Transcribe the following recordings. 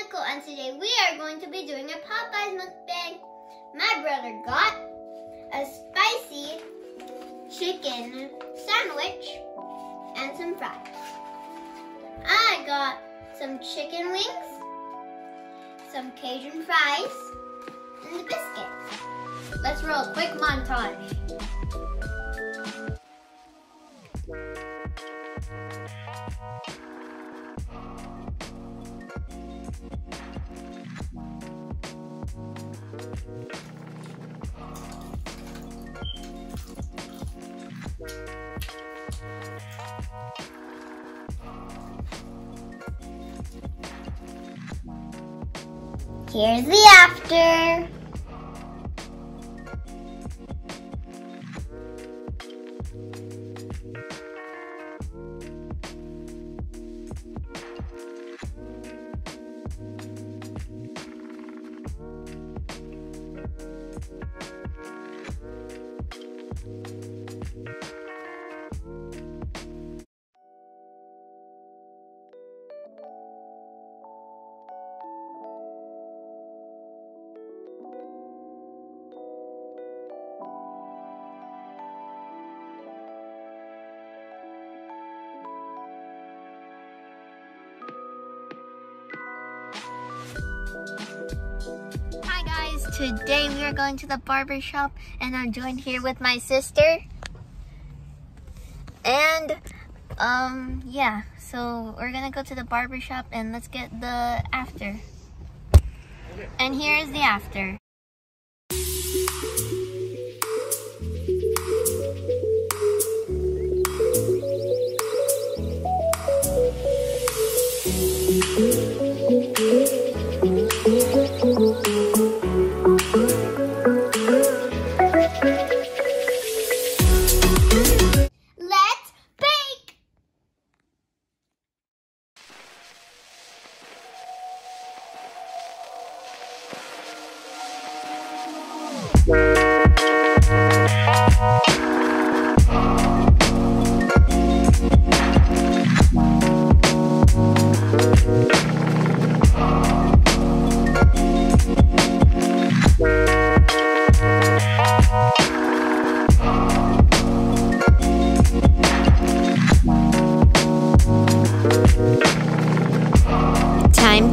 And today we are going to be doing a Popeyes mukbang. My brother got a spicy chicken sandwich and some fries. I got some chicken wings, some Cajun fries, and the biscuit. Let's roll a quick montage. Here's the after. Today we are going to the barber shop and I'm joined here with my sister. And um yeah, so we're gonna go to the barber shop and let's get the after. And here is the after. Time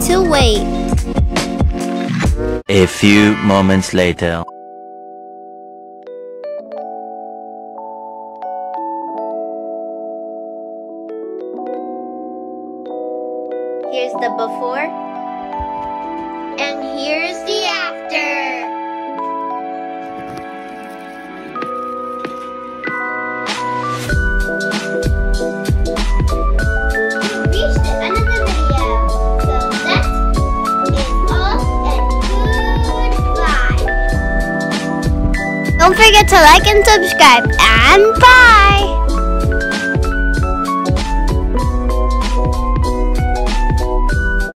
to wait. A few moments later. Here's the before. And here's the after. Don't forget to like and subscribe and bye.